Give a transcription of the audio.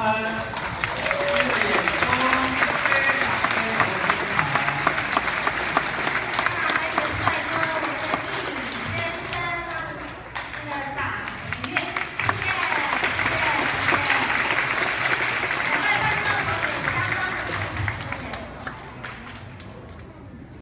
鼓掌，为他们。